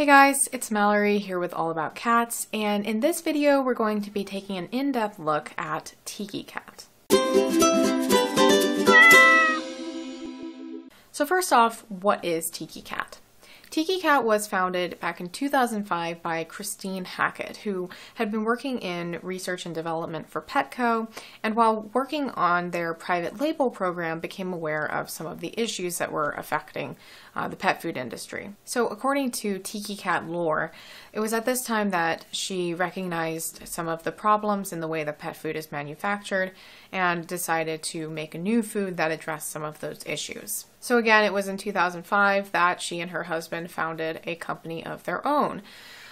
Hey guys, it's Mallory here with All About Cats, and in this video we're going to be taking an in-depth look at Tiki Cat. So first off, what is Tiki Cat? Tiki Cat was founded back in 2005 by Christine Hackett, who had been working in research and development for Petco, and while working on their private label program, became aware of some of the issues that were affecting uh, the pet food industry. So, according to Tiki Cat lore, it was at this time that she recognized some of the problems in the way that pet food is manufactured and decided to make a new food that addressed some of those issues. So, again, it was in 2005 that she and her husband founded a company of their own.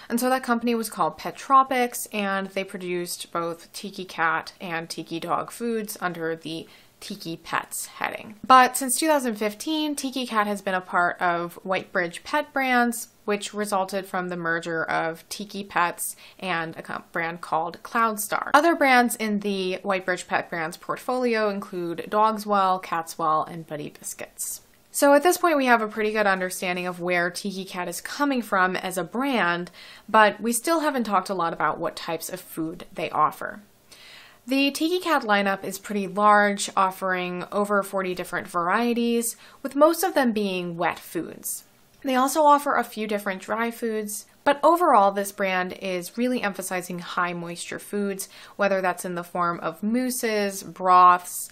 And so that company was called Petropics, and they produced both Tiki Cat and Tiki Dog foods under the Tiki Pets heading. But since 2015, Tiki Cat has been a part of Whitebridge Pet Brands, which resulted from the merger of Tiki Pets and a brand called Cloudstar. Other brands in the Whitebridge Pet Brands portfolio include Dogswell, Catswell, and Buddy Biscuits. So at this point, we have a pretty good understanding of where Tiki Cat is coming from as a brand, but we still haven't talked a lot about what types of food they offer. The Tiki Cat lineup is pretty large, offering over 40 different varieties, with most of them being wet foods. They also offer a few different dry foods, but overall, this brand is really emphasizing high moisture foods, whether that's in the form of mousses, broths,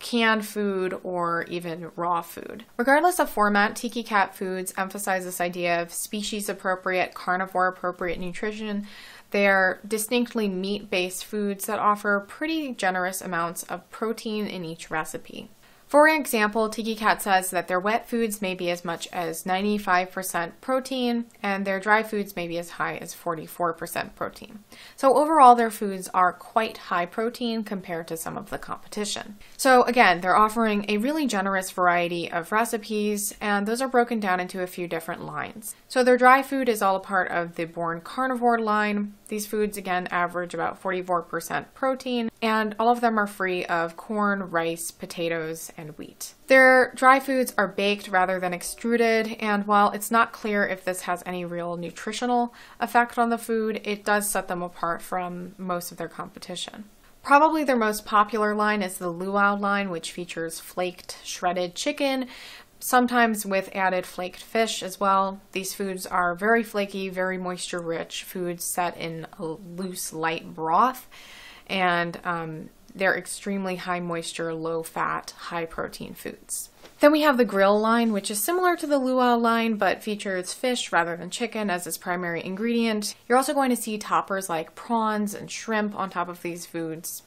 canned food, or even raw food. Regardless of format, Tiki Cat Foods emphasize this idea of species appropriate, carnivore appropriate nutrition. They're distinctly meat based foods that offer pretty generous amounts of protein in each recipe. For example, Tiki Cat says that their wet foods may be as much as 95% protein and their dry foods may be as high as 44% protein. So overall, their foods are quite high protein compared to some of the competition. So again, they're offering a really generous variety of recipes and those are broken down into a few different lines. So their dry food is all a part of the Born Carnivore line. These foods again average about 44% protein and all of them are free of corn, rice, potatoes, and wheat. Their dry foods are baked rather than extruded, and while it's not clear if this has any real nutritional effect on the food, it does set them apart from most of their competition. Probably their most popular line is the Luau line, which features flaked shredded chicken, sometimes with added flaked fish as well. These foods are very flaky, very moisture rich foods set in a loose, light broth and um, they're extremely high moisture, low fat, high protein foods. Then we have the grill line, which is similar to the luau line but features fish rather than chicken as its primary ingredient. You're also going to see toppers like prawns and shrimp on top of these foods.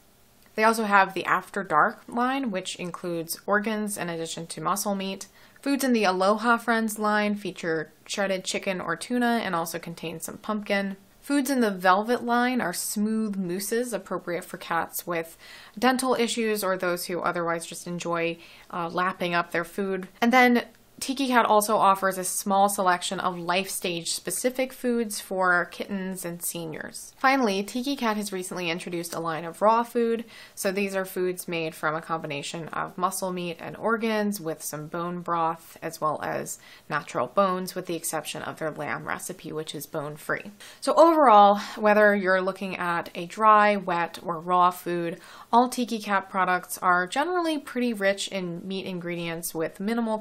They also have the After Dark line, which includes organs in addition to muscle meat. Foods in the Aloha Friends line feature shredded chicken or tuna and also contain some pumpkin. Foods in the Velvet line are smooth mousses appropriate for cats with dental issues or those who otherwise just enjoy uh, lapping up their food. And then Tiki Cat also offers a small selection of life stage specific foods for kittens and seniors. Finally, Tiki Cat has recently introduced a line of raw food. So these are foods made from a combination of muscle meat and organs with some bone broth as well as natural bones with the exception of their lamb recipe which is bone free. So overall, whether you're looking at a dry, wet, or raw food, all Tiki Cat products are generally pretty rich in meat ingredients with minimal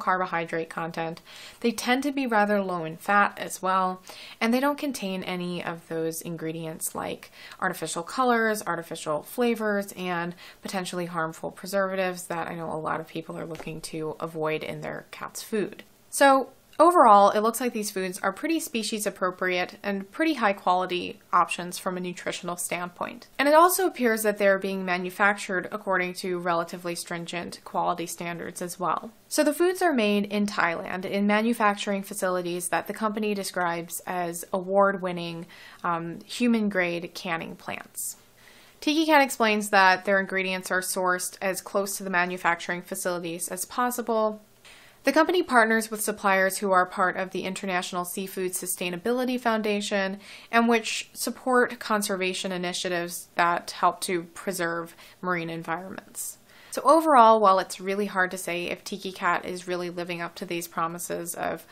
carbohydrate content. They tend to be rather low in fat as well, and they don't contain any of those ingredients like artificial colors, artificial flavors, and potentially harmful preservatives that I know a lot of people are looking to avoid in their cat's food. So, Overall, it looks like these foods are pretty species appropriate and pretty high quality options from a nutritional standpoint. And it also appears that they're being manufactured according to relatively stringent quality standards as well. So the foods are made in Thailand in manufacturing facilities that the company describes as award winning um, human grade canning plants. Tiki Cat explains that their ingredients are sourced as close to the manufacturing facilities as possible the company partners with suppliers who are part of the International Seafood Sustainability Foundation and which support conservation initiatives that help to preserve marine environments. So, overall, while it's really hard to say if Tiki Cat is really living up to these promises of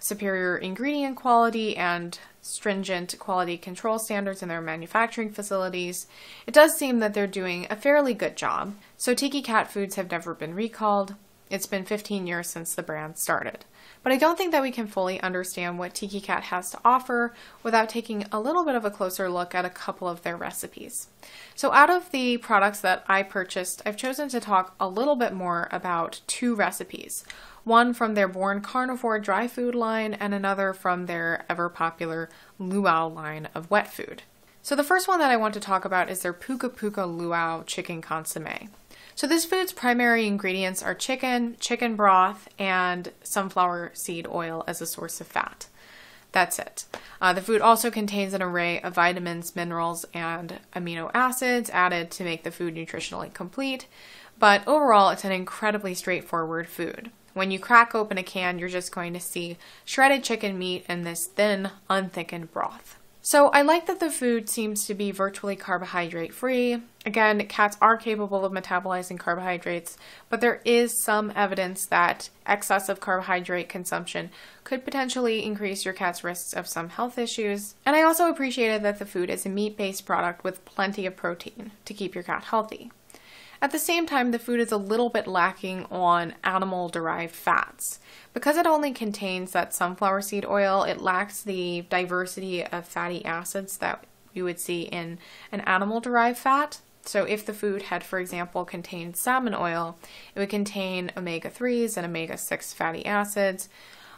superior ingredient quality and stringent quality control standards in their manufacturing facilities, it does seem that they're doing a fairly good job. So Tiki Cat foods have never been recalled. It's been 15 years since the brand started. But I don't think that we can fully understand what Tiki Cat has to offer without taking a little bit of a closer look at a couple of their recipes. So, out of the products that I purchased, I've chosen to talk a little bit more about two recipes one from their Born Carnivore dry food line, and another from their ever popular Luau line of wet food. So, the first one that I want to talk about is their Puka Puka Luau chicken consomme. So, this food's primary ingredients are chicken, chicken broth, and sunflower seed oil as a source of fat. That's it. Uh, the food also contains an array of vitamins, minerals, and amino acids added to make the food nutritionally complete. But overall, it's an incredibly straightforward food. When you crack open a can, you're just going to see shredded chicken meat in this thin, unthickened broth. So I like that the food seems to be virtually carbohydrate free. Again, cats are capable of metabolizing carbohydrates, but there is some evidence that excessive carbohydrate consumption could potentially increase your cat's risks of some health issues. And I also appreciated that the food is a meat based product with plenty of protein to keep your cat healthy. At the same time, the food is a little bit lacking on animal derived fats. Because it only contains that sunflower seed oil, it lacks the diversity of fatty acids that you would see in an animal derived fat. So, if the food had, for example, contained salmon oil, it would contain omega 3s and omega 6 fatty acids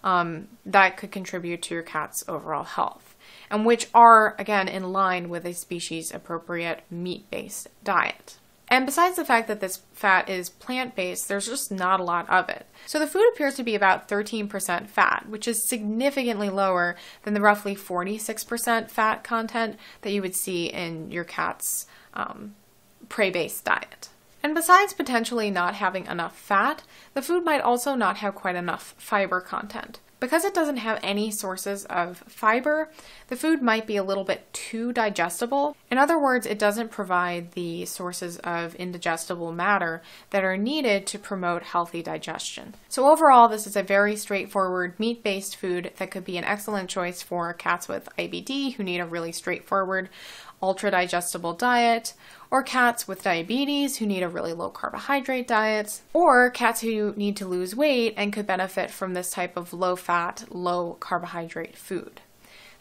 um, that could contribute to your cat's overall health, and which are, again, in line with a species appropriate meat based diet. And besides the fact that this fat is plant based, there's just not a lot of it. So the food appears to be about 13% fat, which is significantly lower than the roughly 46% fat content that you would see in your cat's um, prey based diet. And besides potentially not having enough fat, the food might also not have quite enough fiber content. Because it doesn't have any sources of fiber, the food might be a little bit too digestible. In other words, it doesn't provide the sources of indigestible matter that are needed to promote healthy digestion. So, overall, this is a very straightforward meat based food that could be an excellent choice for cats with IBD who need a really straightforward ultra digestible diet, or cats with diabetes who need a really low carbohydrate diet, or cats who need to lose weight and could benefit from this type of low fat, low carbohydrate food.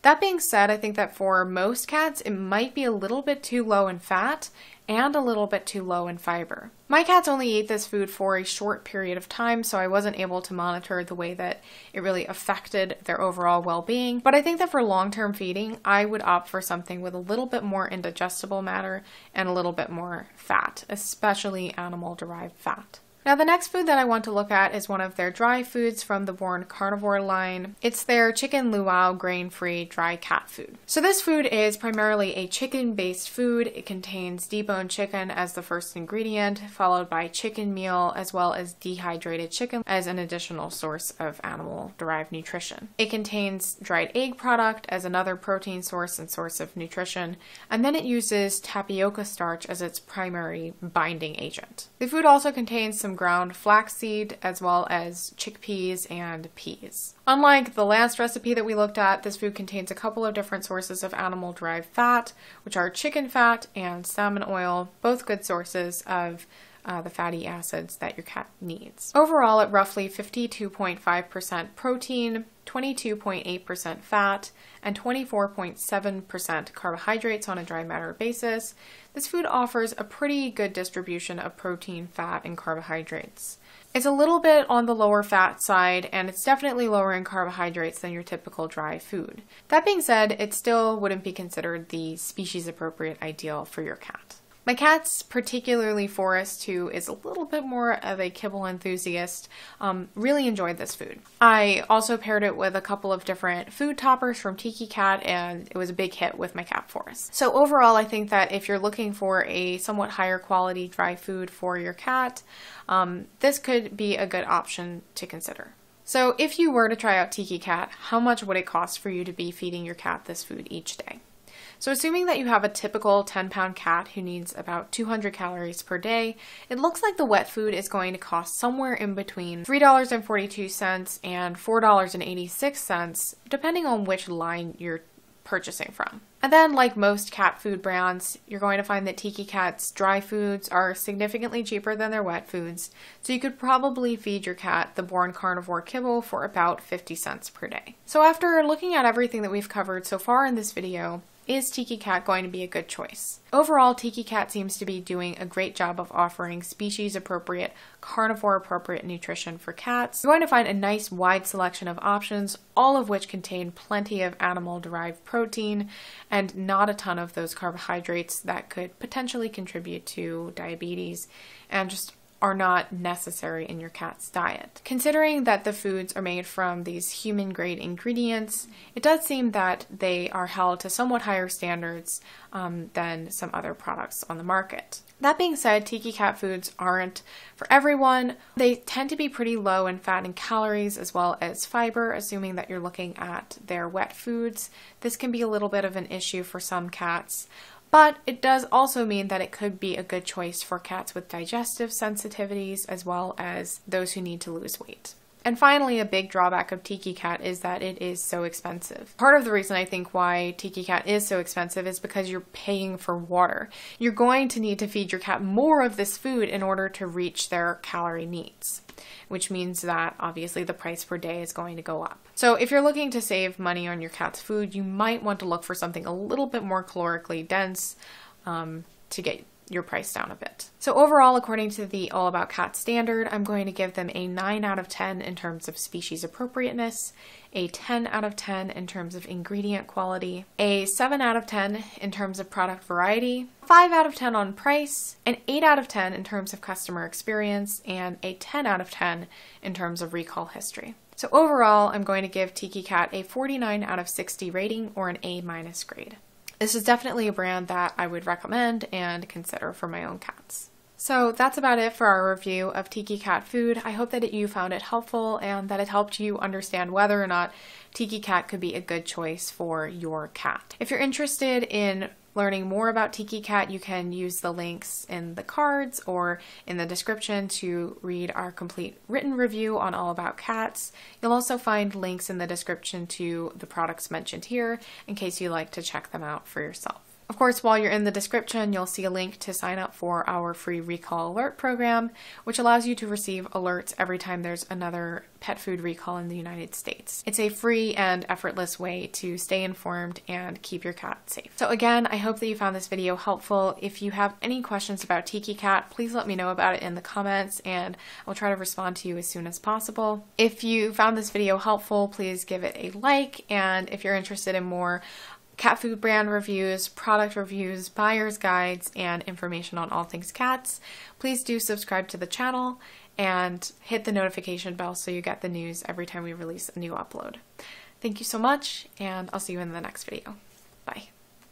That being said, I think that for most cats, it might be a little bit too low in fat and a little bit too low in fiber. My cats only ate this food for a short period of time, so I wasn't able to monitor the way that it really affected their overall well being. But I think that for long term feeding, I would opt for something with a little bit more indigestible matter and a little bit more fat, especially animal derived fat. Now, the next food that I want to look at is one of their dry foods from the Born Carnivore line. It's their chicken luau grain free dry cat food. So, this food is primarily a chicken based food. It contains deboned chicken as the first ingredient, followed by chicken meal, as well as dehydrated chicken as an additional source of animal derived nutrition. It contains dried egg product as another protein source and source of nutrition, and then it uses tapioca starch as its primary binding agent. The food also contains some ground flaxseed as well as chickpeas and peas. Unlike the last recipe that we looked at, this food contains a couple of different sources of animal derived fat, which are chicken fat and salmon oil, both good sources of uh, the fatty acids that your cat needs. Overall, at roughly 52.5% protein, 22.8% fat, and 24.7% carbohydrates on a dry matter basis, this food offers a pretty good distribution of protein, fat, and carbohydrates. It's a little bit on the lower fat side, and it's definitely lower in carbohydrates than your typical dry food. That being said, it still wouldn't be considered the species appropriate ideal for your cat. My cat's, particularly Forrest, who is a little bit more of a kibble enthusiast, um, really enjoyed this food. I also paired it with a couple of different food toppers from Tiki Cat, and it was a big hit with my cat Forrest. So, overall, I think that if you're looking for a somewhat higher quality dry food for your cat, um, this could be a good option to consider. So, if you were to try out Tiki Cat, how much would it cost for you to be feeding your cat this food each day? So, assuming that you have a typical 10 pound cat who needs about 200 calories per day, it looks like the wet food is going to cost somewhere in between $3.42 and $4.86, depending on which line you're purchasing from. And then, like most cat food brands, you're going to find that Tiki Cat's dry foods are significantly cheaper than their wet foods, so you could probably feed your cat the Born Carnivore kibble for about 50 cents per day. So after looking at everything that we've covered so far in this video, is Tiki Cat going to be a good choice? Overall, Tiki Cat seems to be doing a great job of offering species appropriate, carnivore appropriate nutrition for cats. You're going to find a nice wide selection of options, all of which contain plenty of animal derived protein and not a ton of those carbohydrates that could potentially contribute to diabetes and just are not necessary in your cat's diet. Considering that the foods are made from these human grade ingredients, it does seem that they are held to somewhat higher standards um, than some other products on the market. That being said, Tiki Cat foods aren't for everyone. They tend to be pretty low in fat and calories as well as fiber, assuming that you're looking at their wet foods. This can be a little bit of an issue for some cats. But it does also mean that it could be a good choice for cats with digestive sensitivities as well as those who need to lose weight. And finally, a big drawback of Tiki Cat is that it is so expensive. Part of the reason I think why Tiki Cat is so expensive is because you're paying for water. You're going to need to feed your cat more of this food in order to reach their calorie needs which means that obviously the price per day is going to go up. So if you're looking to save money on your cat's food, you might want to look for something a little bit more calorically dense um, to get your price down a bit. So overall, according to the All About Cat standard, I'm going to give them a 9 out of 10 in terms of species appropriateness, a 10 out of 10 in terms of ingredient quality, a 7 out of 10 in terms of product variety, 5 out of 10 on price, an 8 out of 10 in terms of customer experience, and a 10 out of 10 in terms of recall history. So overall, I'm going to give Tiki Cat a 49 out of 60 rating or an A minus grade. This is definitely a brand that I would recommend and consider for my own cats. So that's about it for our review of Tiki Cat food. I hope that you found it helpful and that it helped you understand whether or not Tiki Cat could be a good choice for your cat. If you're interested in learning more about Tiki Cat, you can use the links in the cards or in the description to read our complete written review on All About Cats. You'll also find links in the description to the products mentioned here in case you like to check them out for yourself. Of course, while you're in the description, you'll see a link to sign up for our free recall alert program, which allows you to receive alerts every time there's another pet food recall in the United States. It's a free and effortless way to stay informed and keep your cat safe. So again, I hope that you found this video helpful. If you have any questions about Tiki Cat, please let me know about it in the comments and I'll try to respond to you as soon as possible. If you found this video helpful, please give it a like and if you're interested in more cat food brand reviews, product reviews, buyer's guides, and information on all things cats, please do subscribe to the channel and hit the notification bell so you get the news every time we release a new upload. Thank you so much, and I'll see you in the next video. Bye.